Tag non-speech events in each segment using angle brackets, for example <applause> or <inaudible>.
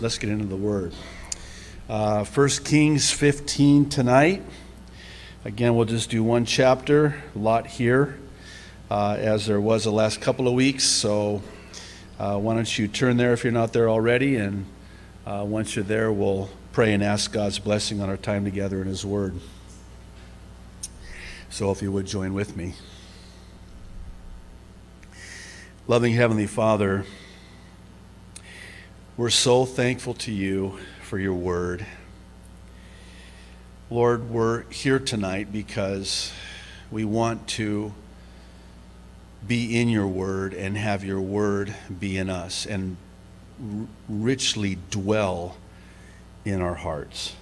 let's get into the Word. Uh, 1 Kings 15 tonight. Again, we'll just do one chapter, a lot here, uh, as there was the last couple of weeks. So uh, why don't you turn there if you're not there already? And uh, once you're there, we'll pray and ask God's blessing on our time together in His Word. So if you would join with me. Loving Heavenly Father, we're so thankful to you for your word. Lord, we're here tonight because we want to be in your word and have your word be in us and r- richly dwell in our hearts.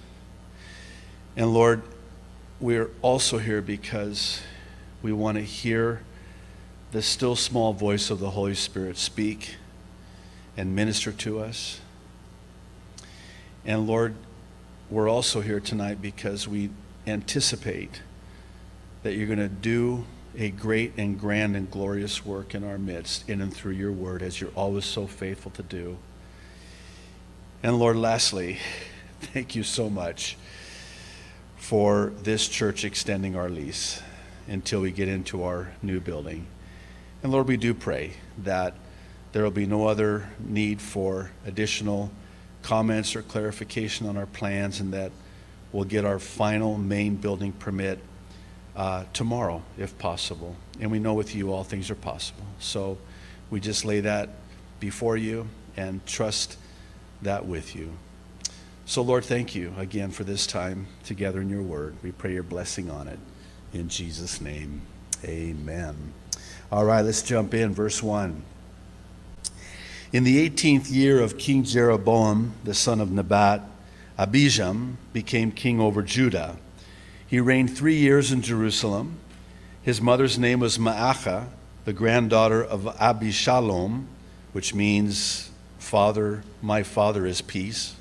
And Lord, we're also here because we want to hear the still small voice of the Holy Spirit speak and minister to us. And Lord, we're also here tonight because we anticipate that you're going to do a great and grand and glorious work in our midst, in and through your word, as you're always so faithful to do. And Lord, lastly, <laughs> thank you so much for this church extending our lease until we get into our new building. And Lord, we do pray that there will be no other need for additional comments or clarification on our plans, and that we'll get our final main building permit uh, tomorrow, if possible. And we know with you all things are possible. So we just lay that before you and trust that with you. So, Lord, thank you again for this time together in your word. We pray your blessing on it. In Jesus' name, amen. All right, let's jump in. Verse 1. In the 18th year of King Jeroboam, the son of Nebat, Abijam became king over Judah. He reigned three years in Jerusalem. His mother's name was Maacah, the granddaughter of Abishalom, which means, Father, my father is peace.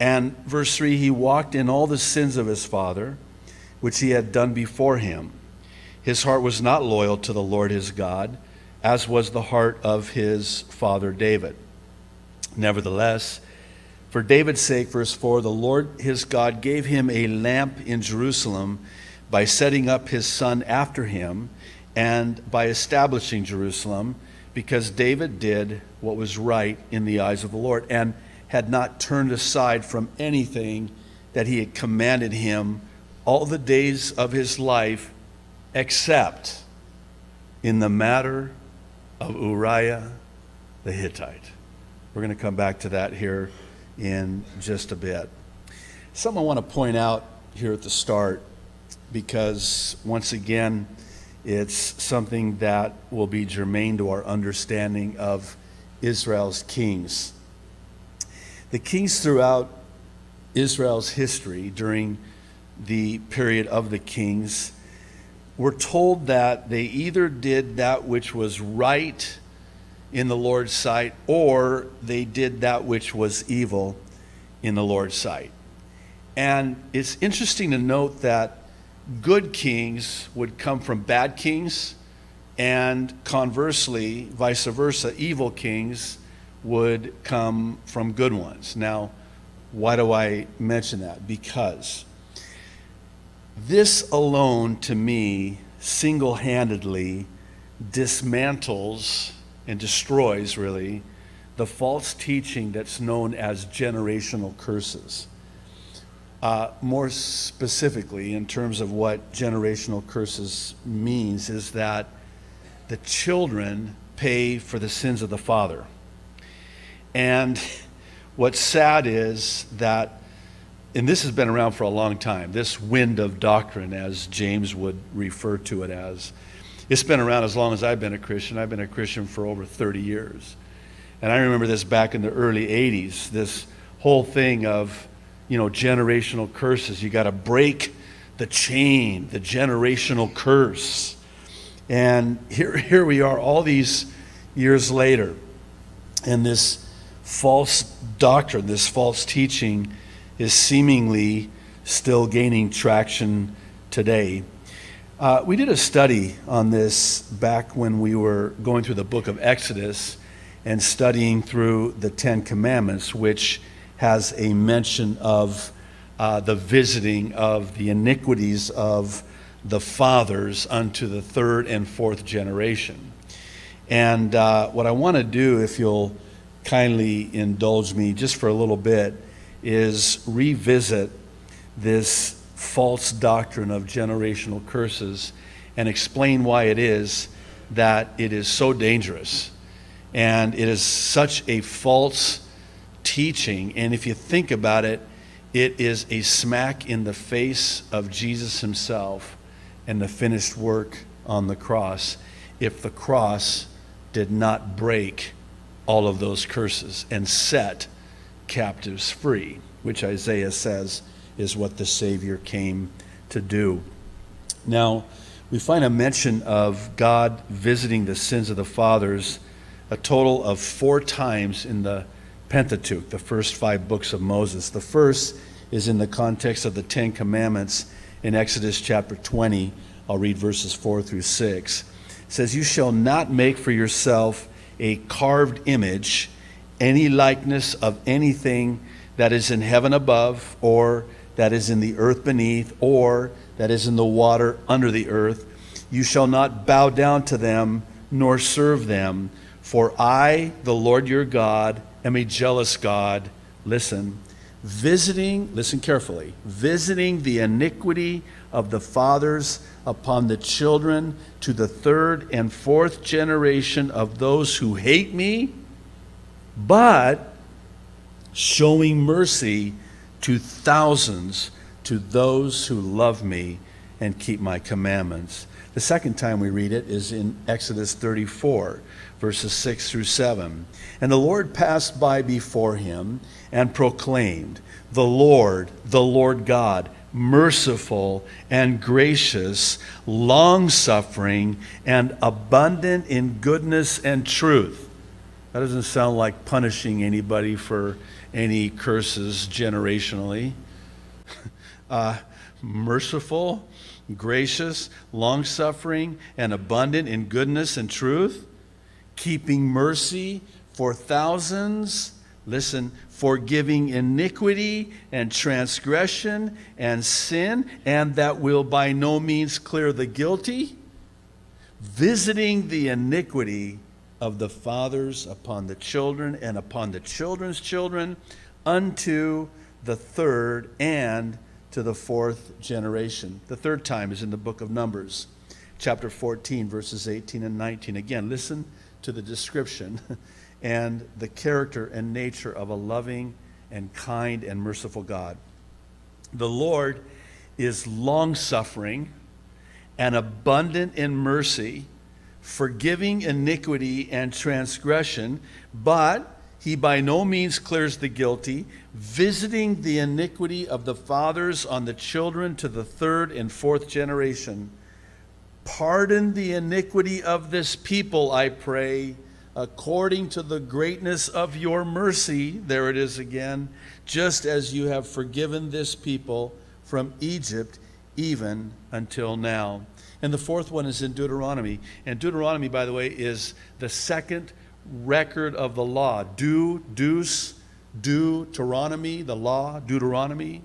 And verse 3 he walked in all the sins of his father, which he had done before him. His heart was not loyal to the Lord his God as was the heart of his father David. Nevertheless, for David's sake, verse 4, the Lord his God gave him a lamp in Jerusalem by setting up his son after him and by establishing Jerusalem, because David did what was right in the eyes of the Lord and had not turned aside from anything that he had commanded him all the days of his life, except in the matter of Uriah the Hittite. We're going to come back to that here in just a bit. Something I want to point out here at the start, because once again, it's something that will be germane to our understanding of Israel's kings. The kings throughout Israel's history during the period of the kings we're told that they either did that which was right in the Lord's sight or they did that which was evil in the Lord's sight. And it's interesting to note that good kings would come from bad kings, and conversely, vice versa, evil kings would come from good ones. Now, why do I mention that? Because this alone, to me, single handedly dismantles and destroys, really, the false teaching that's known as generational curses. Uh, more specifically, in terms of what generational curses means, is that the children pay for the sins of the father. And <laughs> what's sad is that and this has been around for a long time, this wind of doctrine, as James would refer to it as. It's been around as long as I've been a Christian. I've been a Christian for over 30 years. And I remember this back in the early 80s, this whole thing of, you know, generational curses. You got to break the chain, the generational curse. And here, <laughs> here we are, all these years later, and this false doctrine, this false teaching is seemingly still gaining traction today. Uh, we did a study on this back when we were going through the book of Exodus, and studying through the Ten Commandments, which has a mention of uh, the visiting of the iniquities of the fathers unto the third and fourth generation. And uh, what I want to do, if you'll kindly indulge me just for a little bit, is revisit this false doctrine of generational curses and explain why it is that it is so dangerous and it is such a false teaching. And if you think about it, it is a smack in the face of Jesus himself and the finished work on the cross if the cross did not break all of those curses and set captives free, which Isaiah says is what the Savior came to do. Now, we find a mention of God visiting the sins of the fathers a total of four times in the Pentateuch, the first five books of Moses. The first is in the context of the Ten Commandments in Exodus chapter 20. I'll read verses 4 through 6. It says, You shall not make for yourself a carved image, any likeness of anything that is in heaven above, or that is in the earth beneath, or that is in the water under the earth. You shall not bow down to them, nor serve them for I, the Lord your God, am a jealous God. Listen, visiting, listen carefully, visiting the iniquity of the fathers upon the children to the third and fourth generation of those who hate me, but showing mercy to thousands to those who love me and keep my commandments. The second time we read it is in Exodus 34 verses 6 through 7. And the Lord passed by before him and proclaimed, The Lord, the Lord God, merciful and gracious, long suffering, and abundant in goodness and truth. That doesn't sound like punishing anybody for any curses generationally. <laughs> uh, merciful, gracious, long suffering, and abundant in goodness and truth keeping mercy for thousands. Listen, forgiving iniquity and transgression and sin, and that will by no means clear the guilty, visiting the iniquity of the fathers upon the children and upon the children's children unto the third and to the fourth generation. The third time is in the book of Numbers, chapter 14, verses 18 and 19. Again, listen to the description <laughs> and the character and nature of a loving and kind and merciful God. The Lord is long suffering and abundant in mercy, forgiving iniquity and transgression, but he by no means clears the guilty, visiting the iniquity of the fathers on the children to the third and fourth generation Pardon the iniquity of this people, I pray, according to the greatness of your mercy. There it is again. Just as you have forgiven this people from Egypt, even until now. And the fourth one is in Deuteronomy. And Deuteronomy, by the way, is the second record of the law. Do, Deus, Deuteronomy, the law, Deuteronomy.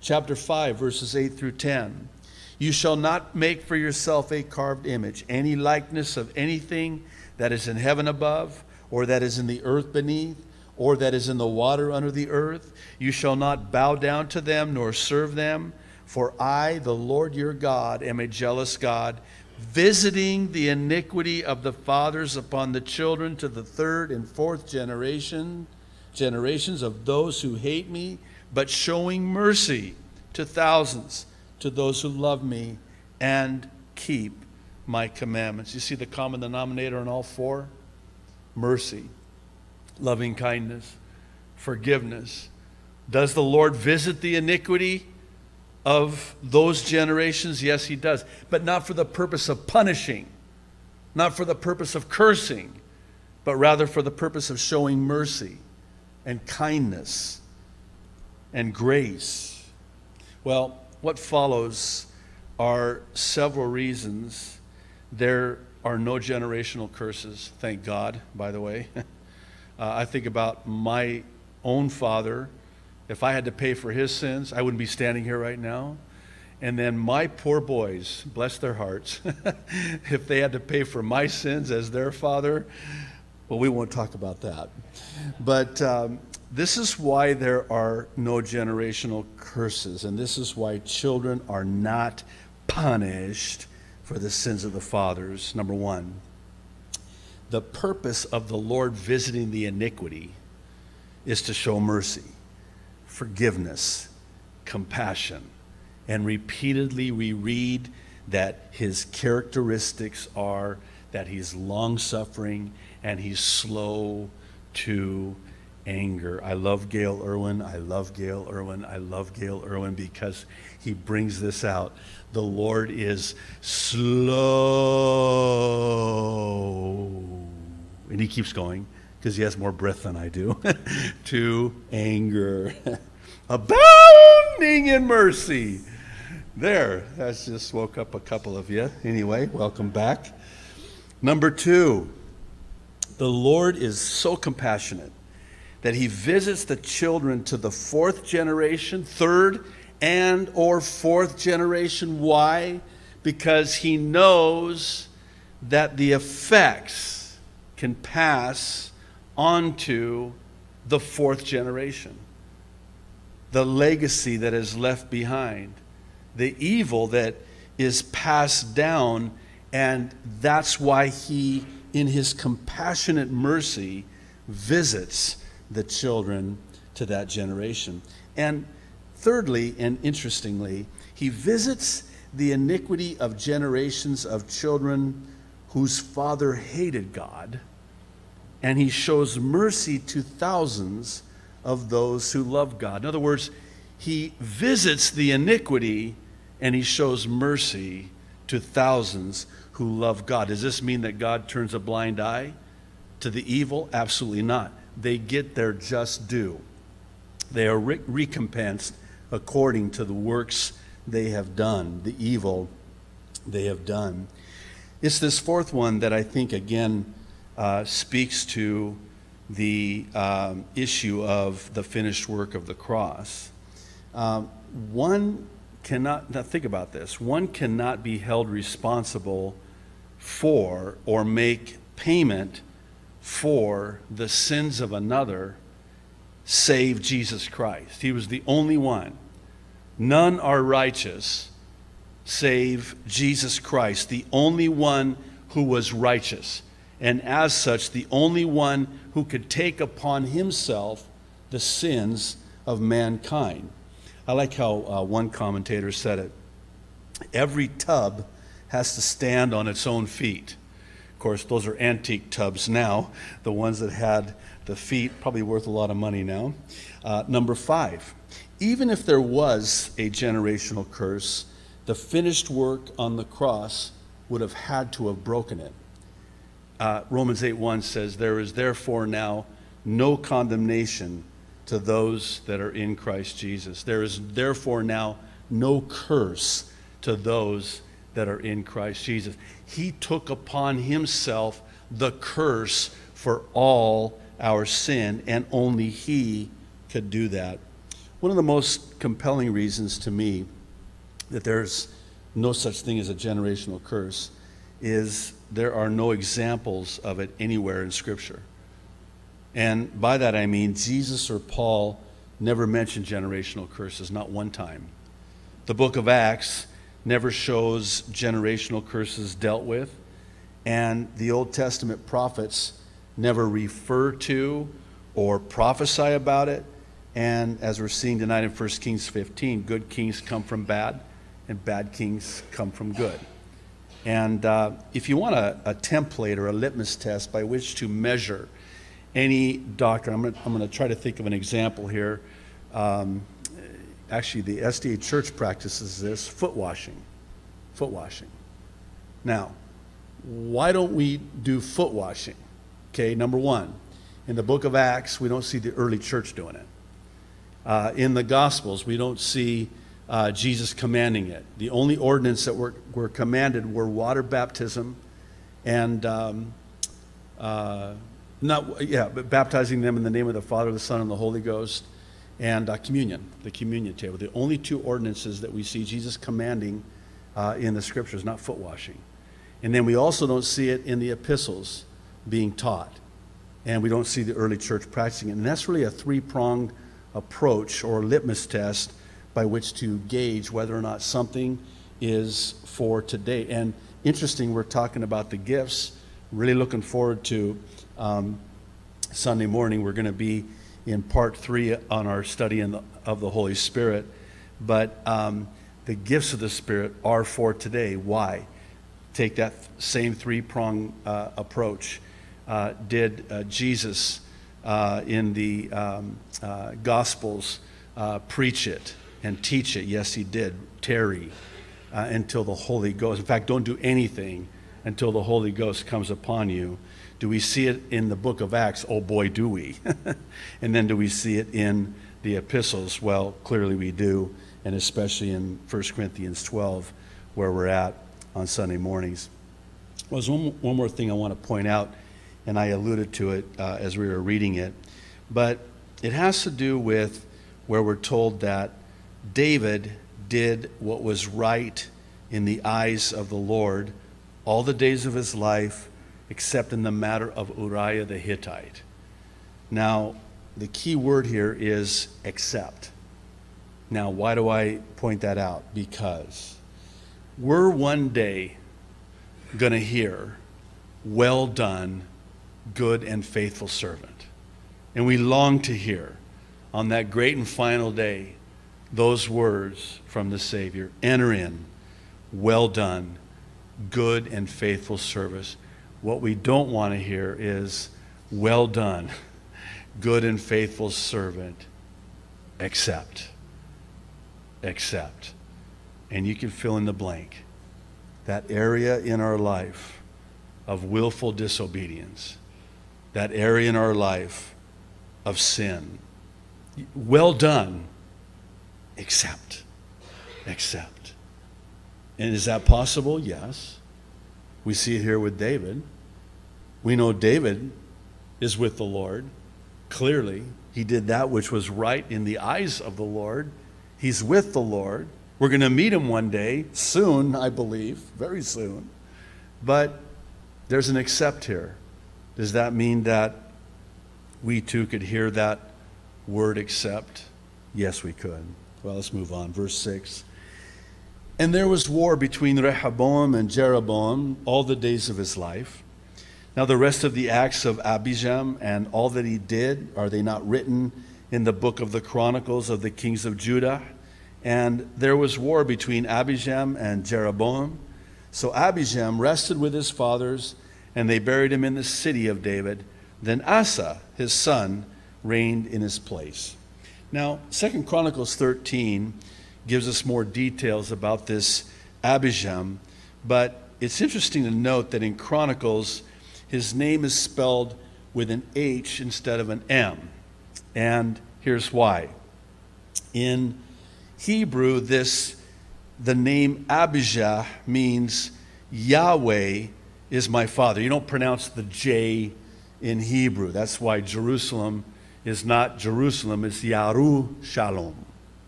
Chapter 5, verses 8 through 10. You shall not make for yourself a carved image, any likeness of anything that is in heaven above, or that is in the earth beneath, or that is in the water under the earth. You shall not bow down to them nor serve them. For I, the Lord your God, am a jealous God, visiting the iniquity of the fathers upon the children to the third and fourth generation, generations of those who hate me, but showing mercy to thousands to those who love me and keep my commandments. You see the common denominator in all four? Mercy, loving kindness, forgiveness. Does the Lord visit the iniquity of those generations? Yes, He does. But not for the purpose of punishing, not for the purpose of cursing, but rather for the purpose of showing mercy and kindness and grace. Well, what follows are several reasons. There are no generational curses, thank God, by the way. <laughs> Uh, I think about my own father. If I had to pay for his sins, I wouldn't be standing here right now. And then my poor boys, bless their hearts, <laughs> if they had to pay for my sins as their father, well, we won't talk about that. But um, this is why there are no generational curses, and this is why children are not punished for the sins of the fathers. Number one, the purpose of the Lord visiting the iniquity is to show mercy, forgiveness, compassion. And repeatedly we read that his characteristics are that he's long suffering and he's slow to anger. I love Gayle Erwin. I love Gayle Erwin. I love Gayle Erwin because he brings this out. The Lord is slow. And he keeps going because he has more breath than I do <laughs> to anger, <laughs> abounding in mercy. There, that's just woke up a couple of you. Anyway, welcome back. Number two, the Lord is so compassionate that he visits the children to the fourth generation, third and or fourth generation. Why? Because he knows that the effects can pass onto the fourth generation. The legacy that is left behind, the evil that is passed down, and that's why he in his compassionate mercy, visits the children to that generation. And thirdly, and interestingly, he visits the iniquity of generations of children whose father hated God, and he shows mercy to thousands of those who love God. In other words, he visits the iniquity and he shows mercy to thousands who love God. Does this mean that God turns a blind eye to the evil? Absolutely not. They get their just due. They are re- recompensed according to the works they have done, the evil they have done. It's this fourth one that I think, again, uh, speaks to the um, issue of the finished work of the cross. Um, one cannot, now think about this, one cannot be held responsible for or make payment for the sins of another save Jesus Christ. He was the only one. None are righteous save Jesus Christ, the only one who was righteous. And as such, the only one who could take upon himself the sins of mankind. I like how uh, one commentator said it. Every tub has to stand on its own feet. Of course, those are antique tubs now. The ones that had the feet, probably worth a lot of money now. Uh, number five, even if there was a generational curse, the finished work on the cross would have had to have broken it. Uh, Romans 8 1 says, There is therefore now no condemnation to those that are in Christ Jesus. There is therefore now no curse to those that are in Christ Jesus. He took upon himself the curse for all our sin, and only he could do that. One of the most compelling reasons to me that there's no such thing as a generational curse is there are no examples of it anywhere in Scripture. And by that I mean Jesus or Paul never mentioned generational curses, not one time. The book of Acts never shows generational curses dealt with, and the Old Testament prophets never refer to or prophesy about it. And as we're seeing tonight in 1 Kings 15, good kings come from bad, and bad kings come from good. And uh, if you want a, a, template or a litmus test by which to measure any doctrine, I'm going to try to think of an example here. Um, actually, the SDA church practices this foot washing. Foot washing. Now, why don't we do foot washing? Okay, number one, in the book of Acts, we don't see the early church doing it. Uh, in the Gospels, we don't see uh, Jesus commanding it. The only ordinance that were, were commanded were water baptism and um, uh, Not, yeah, but baptizing them in the name of the Father, the Son, and the Holy Ghost, and uh, communion, the communion table. The only two ordinances that we see Jesus commanding uh, in the scriptures, not foot washing. And then we also don't see it in the epistles being taught. And we don't see the early church practicing it. And that's really a three pronged approach or litmus test by which to gauge whether or not something is for today. And interesting, we're talking about the gifts. Really looking forward to um, Sunday morning. We're going to be in part three on our study the, of the Holy Spirit. But um, the gifts of the Spirit are for today. Why? Take that same three prong uh, approach. Uh, did uh, Jesus uh, in the um, uh, Gospels uh, preach it and teach it? Yes, he did. Tarry until the Holy Ghost. In fact, don't do anything until the Holy Ghost comes upon you. Do we see it in the book of Acts? Oh boy, do we. <laughs> and then do we see it in the epistles? Well, clearly we do, and especially in 1 Corinthians 12, where we're at on Sunday mornings. Well, there's one, one more thing I want to point out, and I alluded to it uh, as we were reading it, but it has to do with where we're told that David did what was right in the eyes of the Lord all the days of his life except in the matter of Uriah the Hittite. Now, the key word here is except. Now, why do I point that out? Because we're one day going to hear, Well done, good and faithful servant. And we long to hear on that great and final day those words from the Savior Enter in, well done, good and faithful service what we don't want to hear is, well done, <laughs> good and faithful servant, accept. Accept. And you can fill in the blank. That area in our life of willful disobedience, that area in our life of sin. Well done, except. Accept. And is that possible? Yes. We see it here with David. We know David is with the Lord. Clearly, he did that which was right in the eyes of the Lord. He's with the Lord. We're going to meet him one day, soon, I believe, very soon. But there's an accept here. Does that mean that we too could hear that word accept? Yes, we could. Well, let's move on. Verse 6. And there was war between Rehoboam and Jeroboam all the days of his life. Now, the rest of the acts of Abijam and all that he did, are they not written in the book of the Chronicles of the kings of Judah? And there was war between Abijam and Jeroboam. So Abijam rested with his fathers, and they buried him in the city of David. Then Asa, his son, reigned in his place. Now, Second Chronicles 13 gives us more details about this Abijam. But it's interesting to note that in Chronicles, his name is spelled with an H instead of an M. And here's why. In Hebrew, this the name Abijah means Yahweh is my father. You don't pronounce the J in Hebrew. That's why Jerusalem is not Jerusalem, it's Yaru Shalom.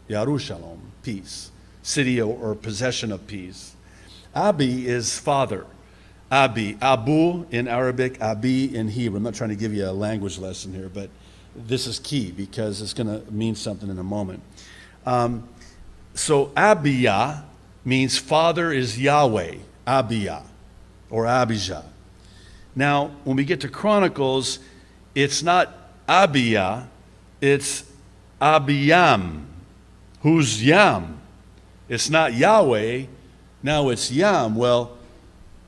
Yaru Shalom peace, city or, or possession of peace. Abi is father. Abi, Abu in Arabic, Abi in Hebrew. I'm not trying to give you a language lesson here, but this is key because it's going to mean something in a moment. Um, so Abiyah means father is Yahweh, Abiyah or Abijah. Now, when we get to Chronicles, it's not Abiyah, it's Abiyam. Who's Yam? It's not Yahweh, now it's Yam. Well,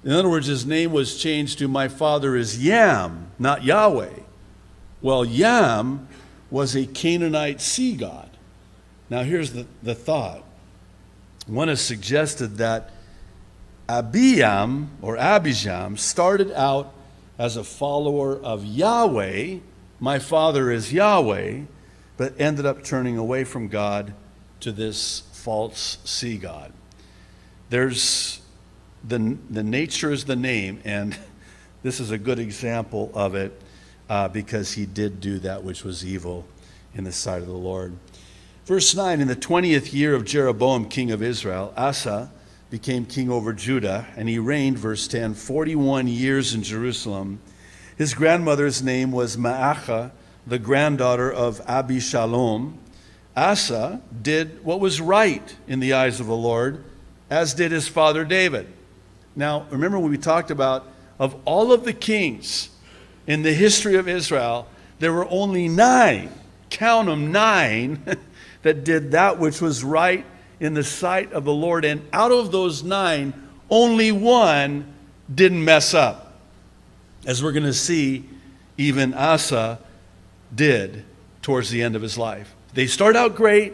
in other words, his name was changed to my father is Yam, not Yahweh. Well, Yam was a Canaanite sea god. Now, here's the, the thought. One has suggested that Abiyam or Abijam started out as a follower of Yahweh, my father is Yahweh, but ended up turning away from God to this false sea god. There's the, the nature is the name, and <laughs> this is a good example of it. uh, because he did do that which was evil in the sight of the Lord. Verse 9 In the 20th year of Jeroboam, king of Israel, Asa became king over Judah, and he reigned, verse 10, 41 years in Jerusalem. His grandmother's name was Maacah, the granddaughter of Abishalom. Asa did what was right in the eyes of the Lord, as did his father David. Now, remember when we talked about of all of the kings in the history of Israel, there were only nine, count them, nine, <laughs> that did that which was right in the sight of the Lord. And out of those nine, only one didn't mess up. As we're going to see, even Asa did towards the end of his life. They start out great.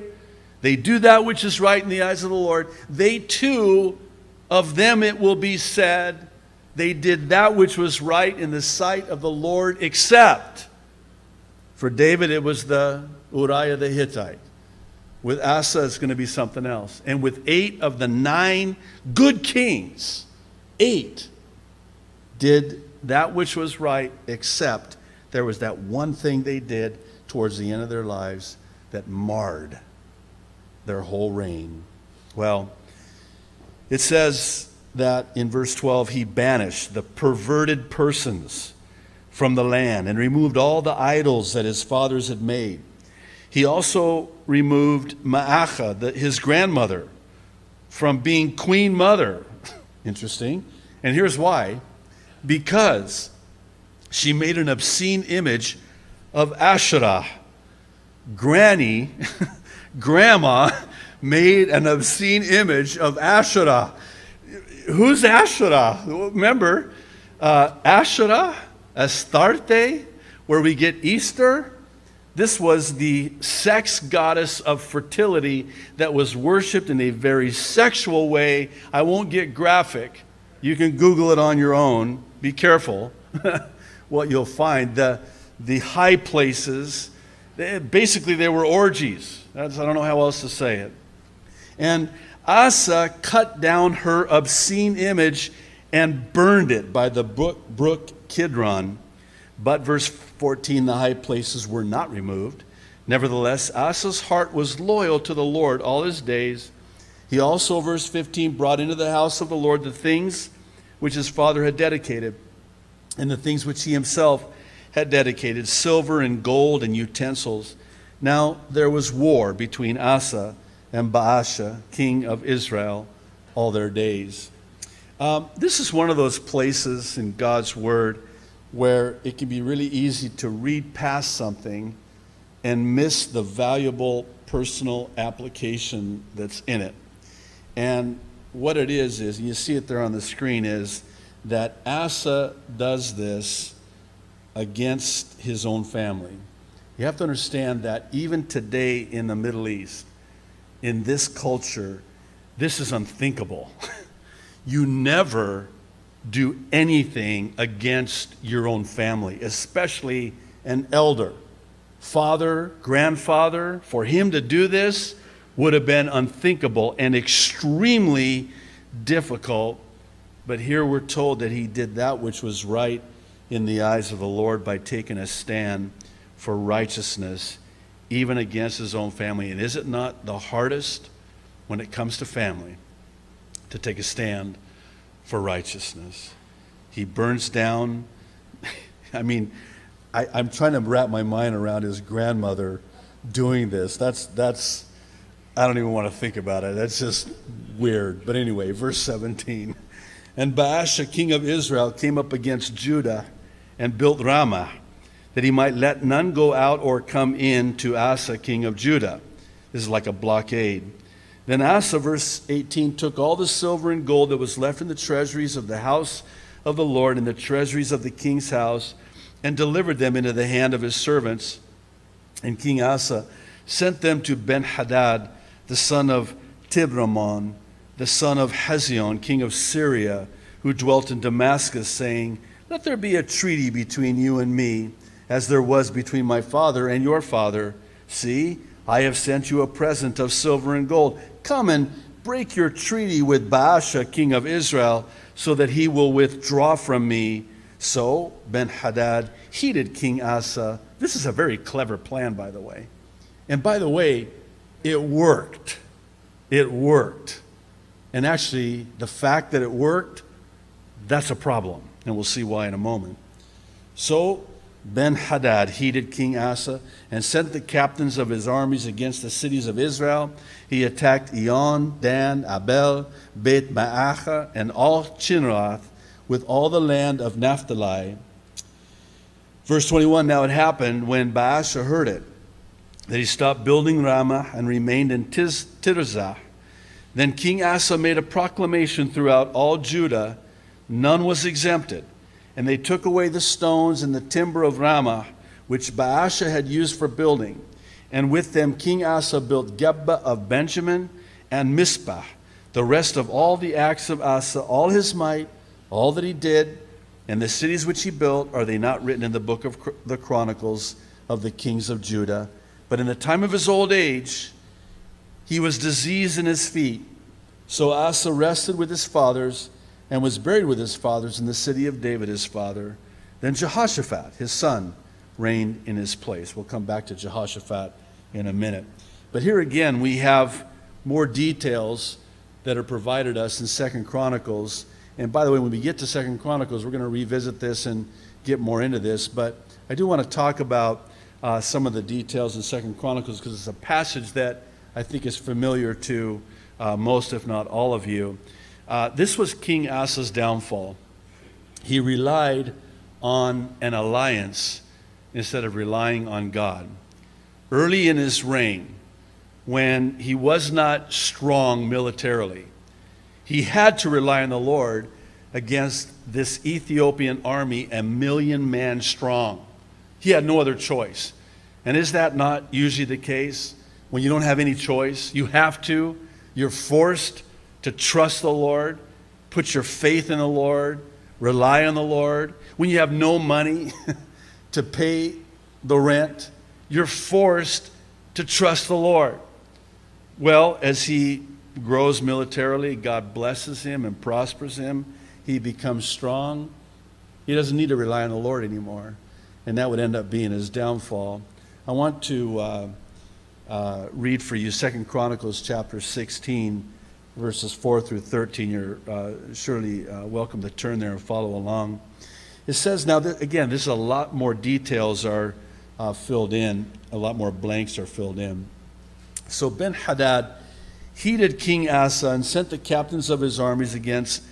They do that which is right in the eyes of the Lord. They too, of them it will be said, they did that which was right in the sight of the Lord, except for David, it was the Uriah the Hittite. With Asa, it's going to be something else. And with eight of the nine good kings, eight did that which was right, except there was that one thing they did towards the end of their lives that marred their whole reign. Well, it says that in verse 12, he banished the perverted persons from the land and removed all the idols that his fathers had made. He also removed Maacah, the, his grandmother, from being queen mother. <laughs> Interesting. And here's why because she made an obscene image of Asherah. Granny, <laughs> grandma, made an obscene image of Asherah. Who's Asherah? Remember, uh, Asherah, Astarte, where we get Easter. This was the sex goddess of fertility that was worshiped in a very sexual way. I won't get graphic. You can Google it on your own. Be careful <laughs> what you'll find. The, the high places, they, basically, they were orgies. That's, I don't know how else to say it. And Asa cut down her obscene image and burned it by the brook, brook Kidron. But, verse 14, the high places were not removed. Nevertheless, Asa's heart was loyal to the Lord all his days. He also, verse 15, brought into the house of the Lord the things which his father had dedicated, and the things which he himself had dedicated silver and gold and utensils. Now there was war between Asa and Baasha, king of Israel, all their days. Um, this is one of those places in God's Word where it can be really easy to read past something and miss the valuable personal application that's in it. And what it is, is, and you see it there on the screen, is that Asa does this against his own family. You have to understand that even today in the Middle East, in this culture, this is unthinkable. <laughs> you never do anything against your own family, especially an elder. Father, grandfather, for him to do this would have been unthinkable and extremely difficult. But here we're told that he did that which was right in the eyes of the Lord by taking a stand for righteousness, even against his own family. And is it not the hardest when it comes to family to take a stand for righteousness? He burns down. <laughs> I mean, I, am trying to wrap my mind around his grandmother doing this. That's, that's, I don't even want to think about it. That's just weird. But anyway, verse 17. And Baasha, king of Israel, came up against Judah and built Ramah, that he might let none go out or come in to Asa, king of Judah. This is like a blockade. Then Asa, verse 18, took all the silver and gold that was left in the treasuries of the house of the Lord and the treasuries of the king's house, and delivered them into the hand of his servants. And King Asa sent them to Ben Hadad, the son of Tabrimmon, the son of Hezion, king of Syria, who dwelt in Damascus, saying, let there be a treaty between you and me, as there was between my father and your father. See, I have sent you a present of silver and gold. Come and break your treaty with Baasha, king of Israel, so that he will withdraw from me, So Ben Hadad heeded King Asa. This is a very clever plan, by the way. And by the way, it worked. It worked. And actually, the fact that it worked, that's a problem. And we'll see why in a moment. So Ben Hadad heeded King Asa and sent the captains of his armies against the cities of Israel. He attacked Ion, Dan, Abel, Beit Maacha, and all Chinrath with all the land of Naphtali. Verse 21 Now it happened when Baasha heard it that he stopped building Ramah and remained in Tiz- Tirzah. Then King Asa made a proclamation throughout all Judah, none was exempted. And they took away the stones and the timber of Ramah, which Baasha had used for building. And with them King Asa built Geba of Benjamin and Mizpah. The rest of all the acts of Asa, all his might, all that he did, and the cities which he built, are they not written in the book of the Chronicles of the kings of Judah? But in the time of his old age, he was diseased in his feet. So Asa rested with his fathers and was buried with his fathers in the city of David, his father. Then Jehoshaphat, his son, reigned in his place. We'll come back to Jehoshaphat in a minute. But here again, we have more details that are provided us in Second Chronicles. And by the way, when we get to Second Chronicles, we're going to revisit this and get more into this. But I do want to talk about uh, some of the details in Second Chronicles because it's a passage that I think is familiar to uh, most, if not all of you. Uh, this was King Asa's downfall. He relied on an alliance instead of relying on God. Early in his reign, when he was not strong militarily, he had to rely on the Lord against this Ethiopian army, a million man strong. He had no other choice. And is that not usually the case? When you don't have any choice, you have to, you're forced to trust the Lord, put your faith in the Lord, rely on the Lord. When you have no money <laughs> to pay the rent, you're forced to trust the Lord. Well, as he grows militarily, God blesses him and prospers him. He becomes strong. He doesn't need to rely on the Lord anymore. And that would end up being his downfall. I want to uh, uh, read for you Second Chronicles chapter 16 verses 4 through 13. You're uh, surely uh, welcome to turn there and follow along. It says, now, that, again, this is a lot more details are uh, filled in, a lot more blanks are filled in. So Ben Hadad heeded King Asa and sent the captains of his armies against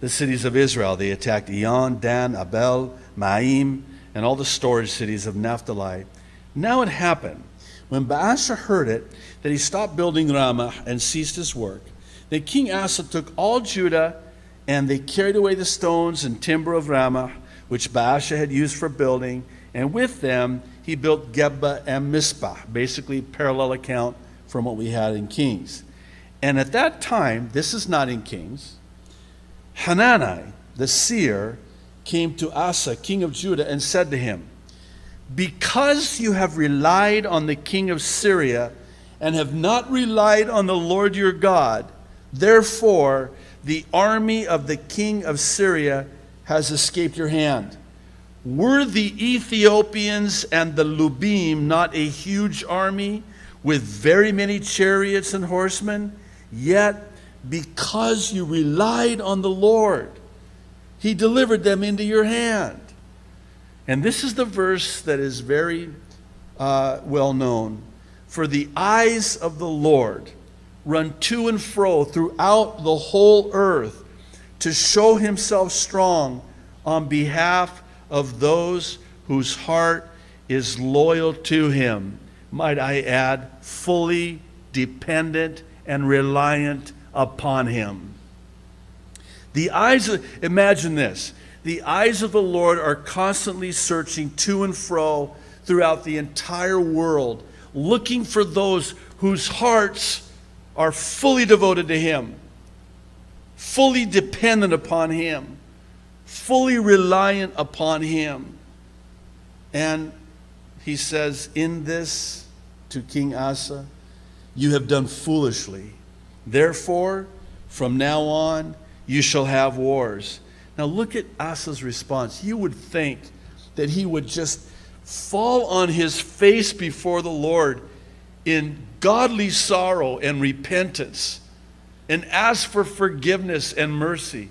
the cities of Israel. They attacked Ion, Dan, Abel, Maim, and all the storage cities of Naphtali. Now it happened, when Baasha heard it, that he stopped building Ramah and ceased his work. Then King Asa took all Judah, and they carried away the stones and timber of Ramah, which Baasha had used for building, and with them he built Geba and Mizpah, basically parallel account from what we had in Kings. And at that time, this is not in Kings, Hanani, the seer, came to Asa, king of Judah, and said to him, Because you have relied on the king of Syria and have not relied on the Lord your God, Therefore, the army of the king of Syria has escaped your hand. Were the Ethiopians and the Lubim not a huge army with very many chariots and horsemen? Yet, because you relied on the Lord, he delivered them into your hand. And this is the verse that is very uh, well known. For the eyes of the Lord run to and fro throughout the whole earth to show himself strong on behalf of those whose heart is loyal to him. Might I add, fully dependent and reliant upon him. The eyes of, imagine this. The eyes of the Lord are constantly searching to and fro throughout the entire world, looking for those whose hearts are fully devoted to Him, fully dependent upon Him, fully reliant upon Him. And he says, In this to King Asa, you have done foolishly. Therefore, from now on, you shall have wars. Now look at Asa's response. You would think that he would just fall on his face before the Lord in godly sorrow and repentance and ask for forgiveness and mercy.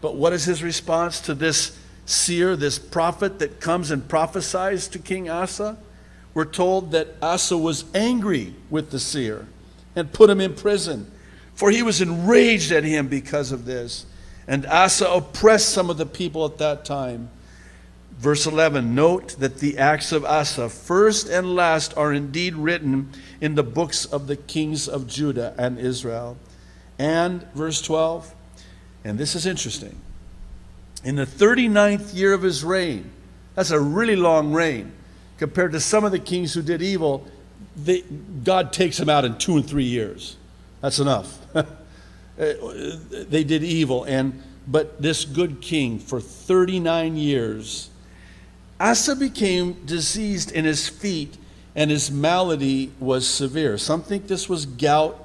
But what is his response to this seer, this prophet that comes and prophesies to King Asa? We're told that Asa was angry with the seer and put him in prison, for he was enraged at him because of this. And Asa oppressed some of the people at that time. Verse 11 Note that the acts of Asa, first and last, are indeed written in the books of the kings of Judah and Israel. And verse 12, and this is interesting. In the 39th year of his reign, that's a really long reign compared to some of the kings who did evil. They, God takes them out in two and three years. That's enough. <laughs> they did evil, and but this good king for 39 years, Asa became diseased in his feet, and his malady was severe. Some think this was gout,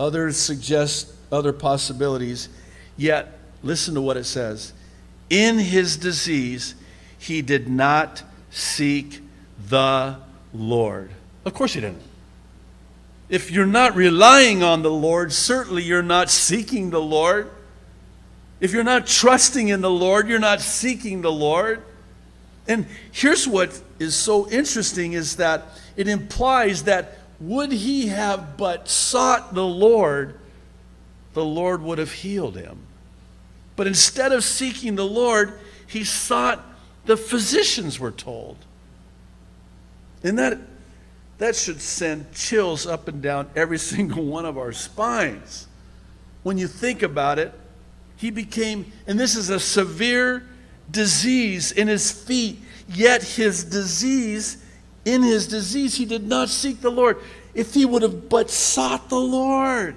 others suggest other possibilities. Yet, listen to what it says. In his disease, he did not seek the Lord. Of course, he didn't. If you're not relying on the Lord, certainly you're not seeking the Lord. If you're not trusting in the Lord, you're not seeking the Lord. And here's what is so interesting is that it implies that would he have but sought the Lord, the Lord would have healed him. But instead of seeking the Lord, he sought the physicians, we're told. And that, that should send chills up and down every <laughs> single one of our spines. When you think about it, he became, and this is a severe disease in his feet, yet his disease, in his disease, he did not seek the Lord. If he would have but sought the Lord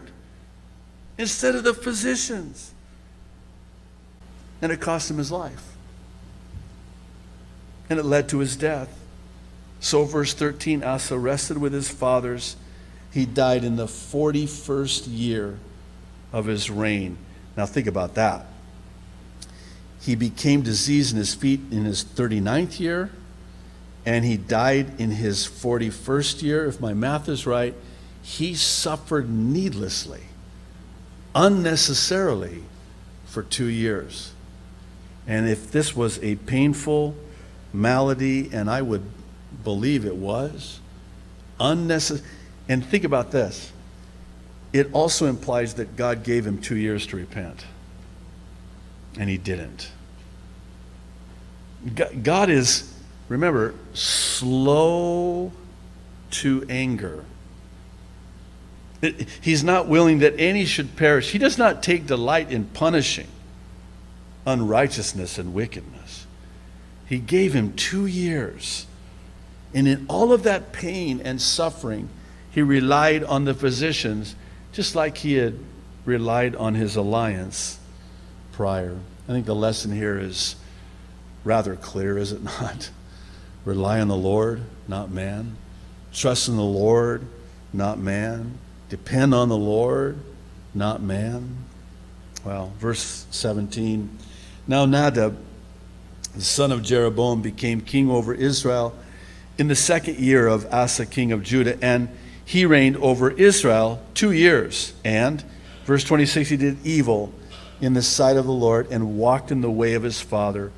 instead of the physicians. And it cost him his life. And it led to his death. So, verse 13 Asa rested with his fathers. He died in the 41st year of his reign. Now, think about that. He became diseased in his feet in his 39th year, and he died in his 41st year. If my math is right, he suffered needlessly unnecessarily for two years. And if this was a painful malady, and I would believe it was, unnecessary. And think about this it also implies that God gave him two years to repent. And he didn't. God is, remember, slow to anger. He's not willing that any should perish. He does not take delight in punishing unrighteousness and wickedness. He gave him two years. And in all of that pain and suffering, he relied on the physicians just like he had relied on his alliance prior. I think the lesson here is rather clear, is it not? <laughs> Rely on the Lord, not man. Trust in the Lord, not man. Depend on the Lord, not man. Well, verse 17. Now Nadab, the son of Jeroboam, became king over Israel in the second year of Asa, king of Judah, and he reigned over Israel two years. And, verse 26, he did evil in the sight of the Lord and walked in the way of his father,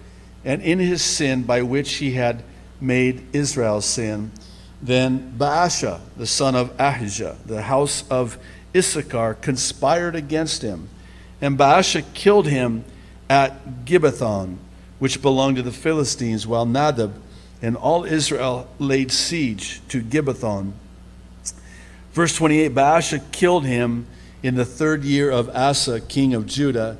and in his sin by which he had made Israel sin then Baasha, the son of Ahijah, the house of Issachar, conspired against him. And Baasha killed him at Gibbethon, which belonged to the Philistines, while Nadab and all Israel laid siege to Gibbethon. Verse 28 Baasha killed him in the third year of Asa, king of Judah,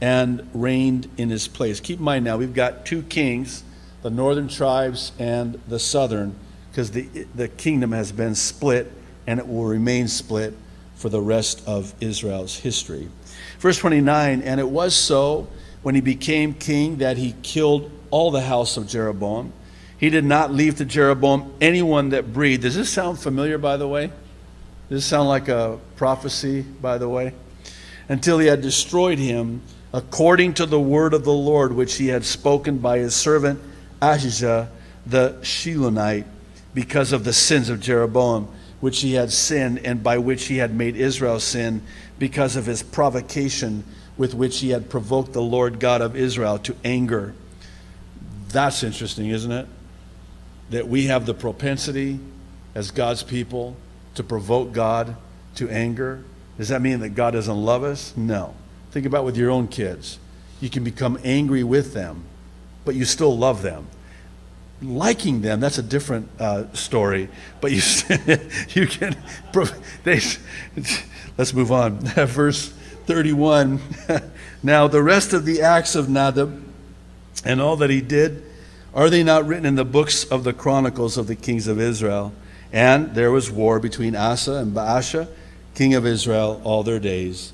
and reigned in his place. Keep in mind now, we've got two kings, the northern tribes and the southern because the, the kingdom has been split and it will remain split for the rest of Israel's history. Verse 29 And it was so when he became king that he killed all the house of Jeroboam. He did not leave to Jeroboam anyone that breathed. Does this sound familiar, by the way? Does this sound like a prophecy, by the way? Until he had destroyed him according to the word of the Lord which he had spoken by his servant Ahijah the Shilonite, because of the sins of Jeroboam, which he had sinned, and by which he had made Israel sin, because of his provocation with which he had provoked the Lord God of Israel to anger. That's interesting, isn't it? That we have the propensity as God's people to provoke God to anger. Does that mean that God doesn't love us? No. Think about with your own kids. You can become angry with them, but you still love them. Liking them, that's a different uh, story, but you, <laughs> you can. They, let's move on. <laughs> Verse 31. <laughs> now, the rest of the acts of Nadab and all that he did, are they not written in the books of the chronicles of the kings of Israel? And there was war between Asa and Baasha, king of Israel, all their days.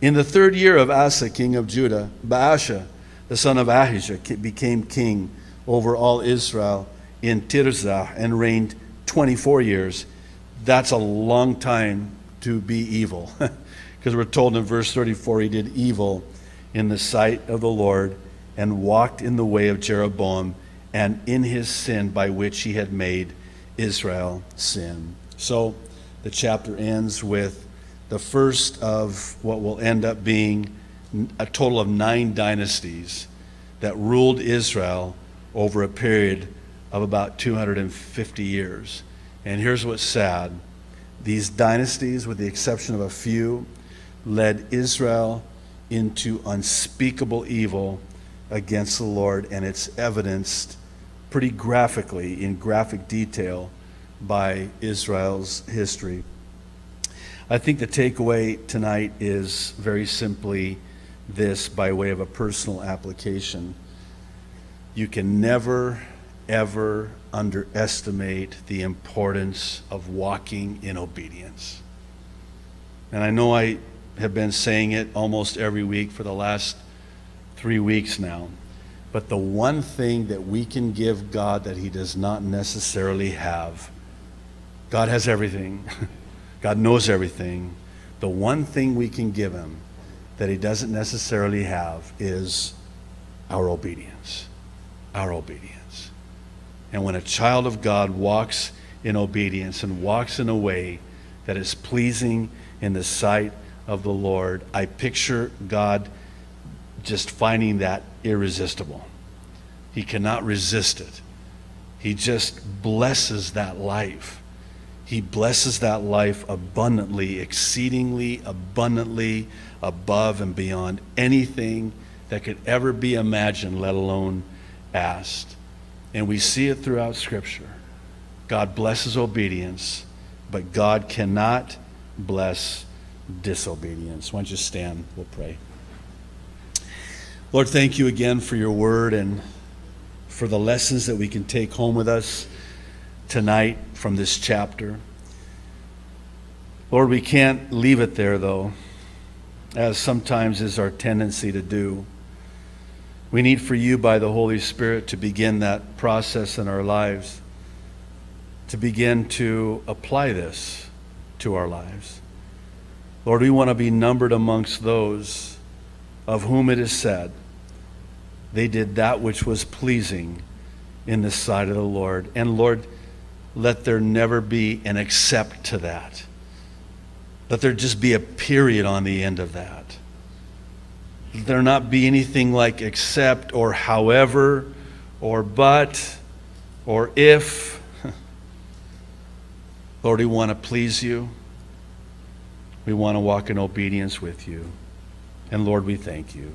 In the third year of Asa, king of Judah, Baasha, the son of Ahijah, became king over all Israel in Tirzah and reigned 24 years. That's a long time to be evil. <laughs> Because we're told in verse 34 he did evil in the sight of the Lord and walked in the way of Jeroboam and in his sin by which he had made Israel sin. So the chapter ends with the first of what will end up being a total of nine dynasties that ruled Israel over a period of about 250 years. And here's what's sad these dynasties, with the exception of a few, led Israel into unspeakable evil against the Lord, and it's evidenced pretty graphically, in graphic detail, by Israel's history. I think the takeaway tonight is very simply this by way of a personal application. You can never, ever underestimate the importance of walking in obedience. And I know I have been saying it almost every week for the last three weeks now. But the one thing that we can give God that He does not necessarily have, God has everything, <laughs> God knows everything. The one thing we can give Him that He doesn't necessarily have is our obedience. Our obedience. And when a child of God walks in obedience and walks in a way that is pleasing in the sight of the Lord, I picture God just finding that irresistible. He cannot resist it. He just blesses that life. He blesses that life abundantly, exceedingly abundantly, above and beyond anything that could ever be imagined, let alone asked. And we see it throughout Scripture. God blesses obedience, but God cannot bless disobedience. Why don't you stand? We'll pray. Lord, thank you again for your word and for the lessons that we can take home with us tonight from this chapter. Lord, we can't leave it there, though, as sometimes is our tendency to do. We need for you, by the Holy Spirit, to begin that process in our lives, to begin to apply this to our lives. Lord, we want to be numbered amongst those of whom it is said, they did that which was pleasing in the sight of the Lord. And Lord, let there never be an except to that. Let there just be a period on the end of that. Let there not be anything like except or however or but or if. <laughs> Lord, we want to please you. We want to walk in obedience with you. And Lord, we thank you.